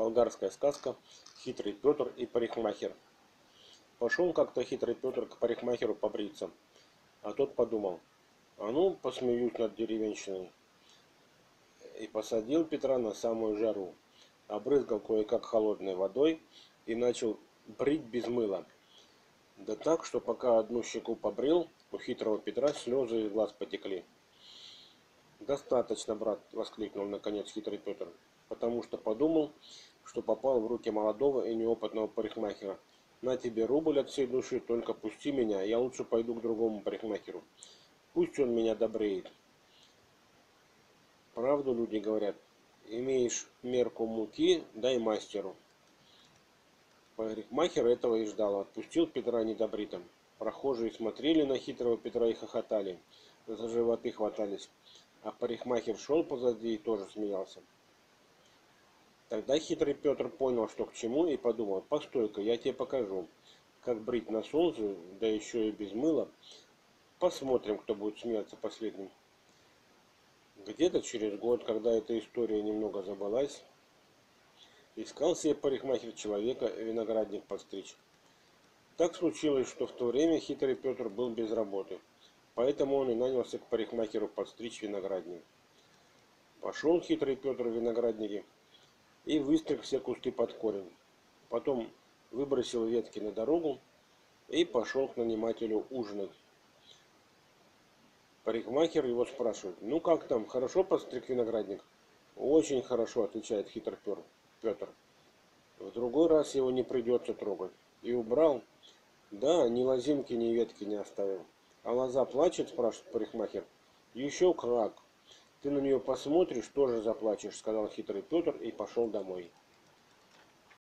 Болгарская сказка «Хитрый Петр и парикмахер». Пошел как-то хитрый Петр к парикмахеру побриться, а тот подумал, а ну, посмеюсь над деревенщиной. И посадил Петра на самую жару, обрызгал кое-как холодной водой и начал брить без мыла. Да так, что пока одну щеку побрил, у хитрого Петра слезы из глаз потекли. «Достаточно, брат!» — воскликнул наконец хитрый Петр, потому что подумал, что попал в руки молодого и неопытного парикмахера. «На тебе рубль от всей души, только пусти меня, я лучше пойду к другому парикмахеру. Пусть он меня добреет». Правду люди говорят, имеешь мерку муки, дай мастеру. Парикмахер этого и ждал, отпустил Петра недобритым. Прохожие смотрели на хитрого Петра и хохотали, за животы хватались а парикмахер шел позади и тоже смеялся. Тогда хитрый Петр понял, что к чему, и подумал, постой-ка, я тебе покажу, как брить на солнце, да еще и без мыла. Посмотрим, кто будет смеяться последним. Где-то через год, когда эта история немного забылась, искал себе парикмахер человека виноградник подстричь. Так случилось, что в то время хитрый Петр был без работы – Поэтому он и нанялся к парикмахеру подстричь виноградник. Пошел хитрый Петр в винограднике и выстриг все кусты под корень. Потом выбросил ветки на дорогу и пошел к нанимателю ужинать. Парикмахер его спрашивает, ну как там, хорошо подстриг виноградник? Очень хорошо, отвечает хитрый Петр. В другой раз его не придется трогать. И убрал. Да, ни лозинки, ни ветки не оставил. А лоза плачет, спрашивает парикмахер. Еще крак. Ты на нее посмотришь, тоже заплачешь, сказал хитрый Петр и пошел домой.